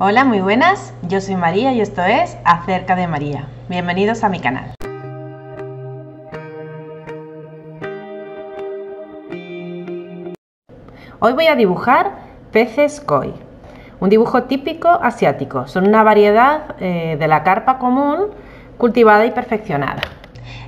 Hola, muy buenas. Yo soy María y esto es Acerca de María. Bienvenidos a mi canal. Hoy voy a dibujar peces koi, un dibujo típico asiático. Son una variedad eh, de la carpa común cultivada y perfeccionada.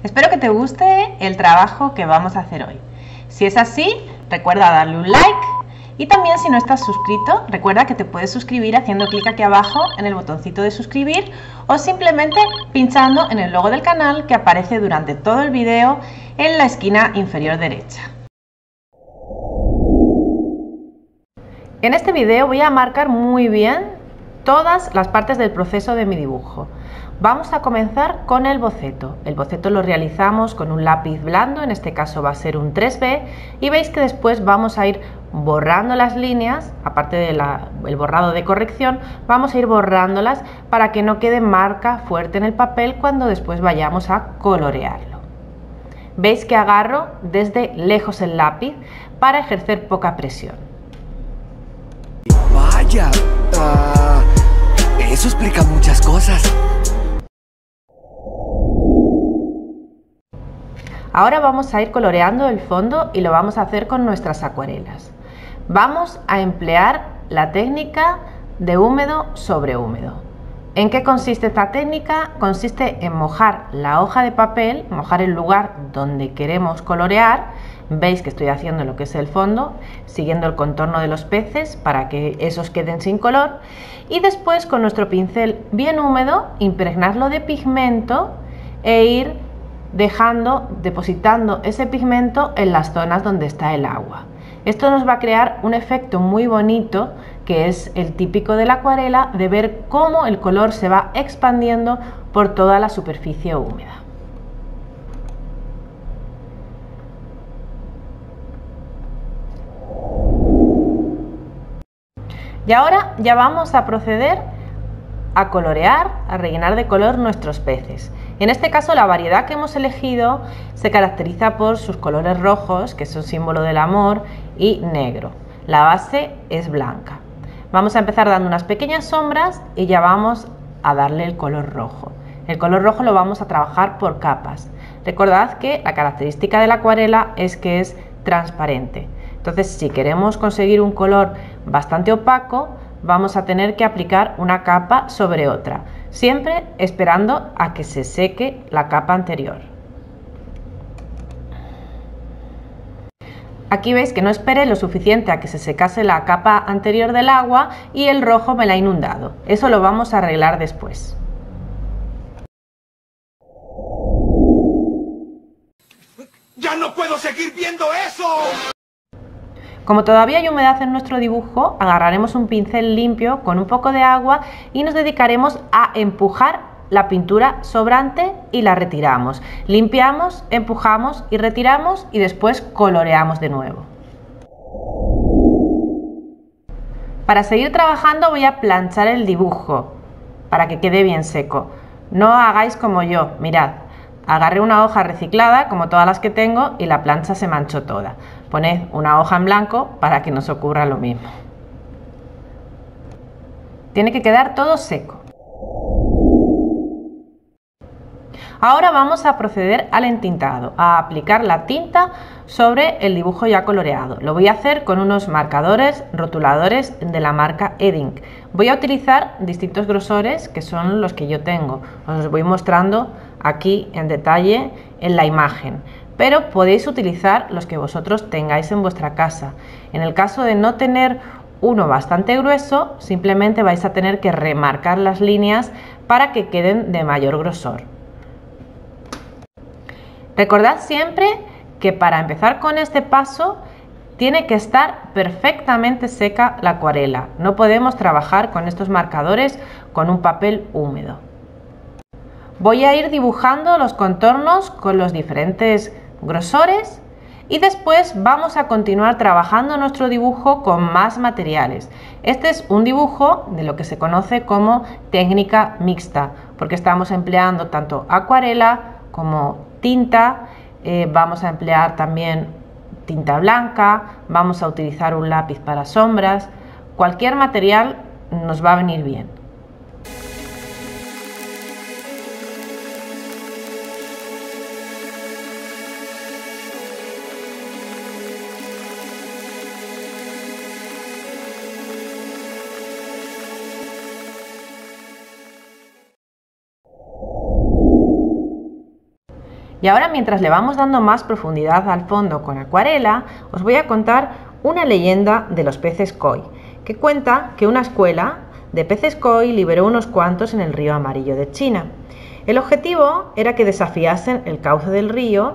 Espero que te guste el trabajo que vamos a hacer hoy. Si es así, recuerda darle un like y también si no estás suscrito, recuerda que te puedes suscribir haciendo clic aquí abajo en el botoncito de suscribir o simplemente pinchando en el logo del canal que aparece durante todo el vídeo en la esquina inferior derecha. En este vídeo voy a marcar muy bien todas las partes del proceso de mi dibujo. Vamos a comenzar con el boceto. El boceto lo realizamos con un lápiz blando, en este caso va a ser un 3B, y veis que después vamos a ir borrando las líneas, aparte del borrado de corrección, vamos a ir borrándolas para que no quede marca fuerte en el papel cuando después vayamos a colorearlo. Veis que agarro desde lejos el lápiz para ejercer poca presión. Vaya, eso explica muchas cosas. Ahora vamos a ir coloreando el fondo y lo vamos a hacer con nuestras acuarelas. Vamos a emplear la técnica de húmedo sobre húmedo. ¿En qué consiste esta técnica? Consiste en mojar la hoja de papel, mojar el lugar donde queremos colorear. Veis que estoy haciendo lo que es el fondo, siguiendo el contorno de los peces para que esos queden sin color. Y después con nuestro pincel bien húmedo, impregnarlo de pigmento e ir dejando, depositando ese pigmento en las zonas donde está el agua. Esto nos va a crear un efecto muy bonito que es el típico de la acuarela de ver cómo el color se va expandiendo por toda la superficie húmeda. Y ahora ya vamos a proceder a colorear, a rellenar de color nuestros peces. En este caso la variedad que hemos elegido se caracteriza por sus colores rojos, que son símbolo del amor, y negro. La base es blanca. Vamos a empezar dando unas pequeñas sombras y ya vamos a darle el color rojo. El color rojo lo vamos a trabajar por capas. Recordad que la característica de la acuarela es que es transparente. Entonces, si queremos conseguir un color bastante opaco, vamos a tener que aplicar una capa sobre otra, siempre esperando a que se seque la capa anterior. Aquí veis que no esperé lo suficiente a que se secase la capa anterior del agua y el rojo me la ha inundado. Eso lo vamos a arreglar después. ¡Ya no puedo seguir viendo eso! Como todavía hay humedad en nuestro dibujo, agarraremos un pincel limpio con un poco de agua y nos dedicaremos a empujar la pintura sobrante y la retiramos. Limpiamos, empujamos y retiramos y después coloreamos de nuevo. Para seguir trabajando voy a planchar el dibujo para que quede bien seco. No hagáis como yo, mirad, agarré una hoja reciclada como todas las que tengo y la plancha se manchó toda. Poned una hoja en blanco para que nos ocurra lo mismo. Tiene que quedar todo seco. Ahora vamos a proceder al entintado, a aplicar la tinta sobre el dibujo ya coloreado. Lo voy a hacer con unos marcadores rotuladores de la marca Edding. Voy a utilizar distintos grosores que son los que yo tengo. Os voy mostrando aquí en detalle en la imagen pero podéis utilizar los que vosotros tengáis en vuestra casa. En el caso de no tener uno bastante grueso, simplemente vais a tener que remarcar las líneas para que queden de mayor grosor. Recordad siempre que para empezar con este paso tiene que estar perfectamente seca la acuarela. No podemos trabajar con estos marcadores con un papel húmedo. Voy a ir dibujando los contornos con los diferentes grosores y después vamos a continuar trabajando nuestro dibujo con más materiales. Este es un dibujo de lo que se conoce como técnica mixta, porque estamos empleando tanto acuarela como tinta, eh, vamos a emplear también tinta blanca, vamos a utilizar un lápiz para sombras, cualquier material nos va a venir bien. Y ahora mientras le vamos dando más profundidad al fondo con acuarela, os voy a contar una leyenda de los peces koi, que cuenta que una escuela de peces koi liberó unos cuantos en el río Amarillo de China. El objetivo era que desafiasen el cauce del río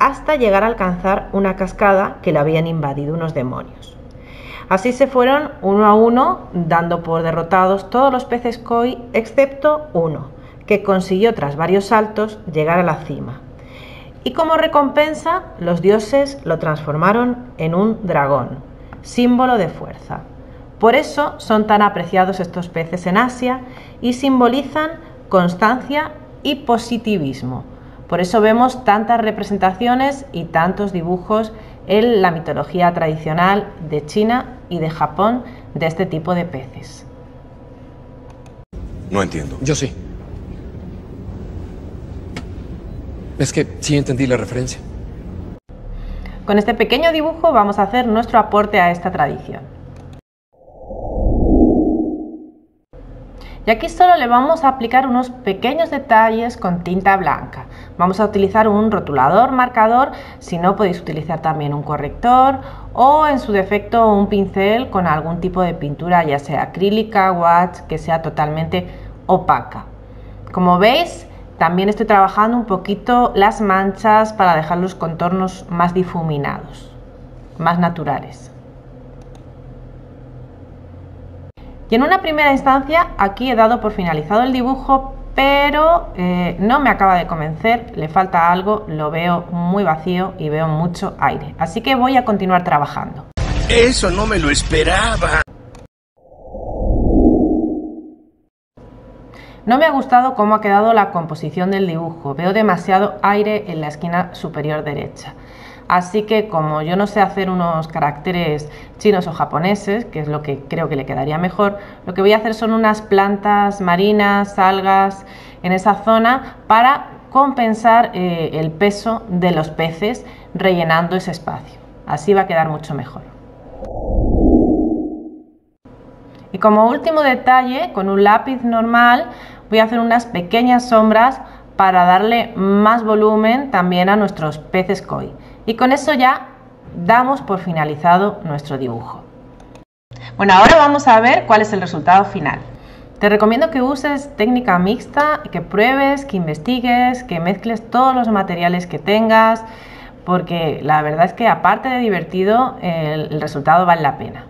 hasta llegar a alcanzar una cascada que le habían invadido unos demonios. Así se fueron uno a uno, dando por derrotados todos los peces koi excepto uno, que consiguió tras varios saltos llegar a la cima y como recompensa los dioses lo transformaron en un dragón, símbolo de fuerza. Por eso son tan apreciados estos peces en Asia y simbolizan constancia y positivismo. Por eso vemos tantas representaciones y tantos dibujos en la mitología tradicional de China y de Japón de este tipo de peces. No entiendo. Yo sí. Es que sí entendí la referencia. Con este pequeño dibujo vamos a hacer nuestro aporte a esta tradición. Y aquí solo le vamos a aplicar unos pequeños detalles con tinta blanca. Vamos a utilizar un rotulador marcador, si no podéis utilizar también un corrector o en su defecto un pincel con algún tipo de pintura, ya sea acrílica, wax, que sea totalmente opaca. Como veis, también estoy trabajando un poquito las manchas para dejar los contornos más difuminados, más naturales. Y en una primera instancia aquí he dado por finalizado el dibujo, pero eh, no me acaba de convencer, le falta algo, lo veo muy vacío y veo mucho aire. Así que voy a continuar trabajando. Eso no me lo esperaba. No me ha gustado cómo ha quedado la composición del dibujo, veo demasiado aire en la esquina superior derecha. Así que como yo no sé hacer unos caracteres chinos o japoneses, que es lo que creo que le quedaría mejor, lo que voy a hacer son unas plantas marinas, algas en esa zona para compensar eh, el peso de los peces rellenando ese espacio. Así va a quedar mucho mejor. Y como último detalle, con un lápiz normal voy a hacer unas pequeñas sombras para darle más volumen también a nuestros peces koi. Y con eso ya damos por finalizado nuestro dibujo. Bueno, ahora vamos a ver cuál es el resultado final. Te recomiendo que uses técnica mixta, que pruebes, que investigues, que mezcles todos los materiales que tengas, porque la verdad es que aparte de divertido, el, el resultado vale la pena.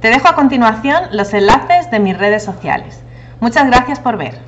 Te dejo a continuación los enlaces de mis redes sociales. Muchas gracias por ver.